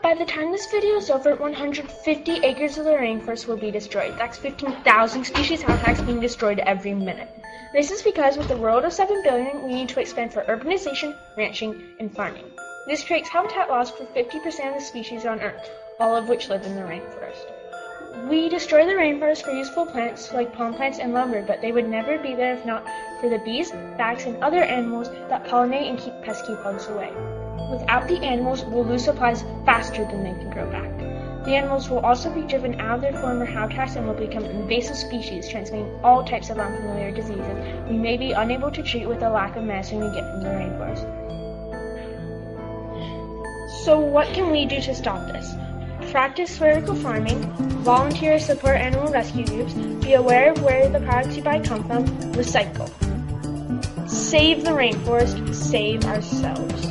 By the time this video is over, 150 acres of the rainforest will be destroyed. That's 15,000 species habitats being destroyed every minute. This is because with a world of 7 billion, we need to expand for urbanization, ranching, and farming. This creates habitat loss for 50% of the species on Earth, all of which live in the rainforest. We destroy the rainforest for useful plants like palm plants and lumber, but they would never be there if not for the bees, bats, and other animals that pollinate and keep pesky bugs away. Without the animals, we'll lose supplies than they can grow back. The animals will also be driven out of their former habitats and will become invasive species, transmitting all types of unfamiliar diseases we may be unable to treat with the lack of medicine we get from the rainforest. So what can we do to stop this? Practice vertical farming, volunteer to support animal rescue groups, be aware of where the products you buy come from, recycle. Save the rainforest, save ourselves.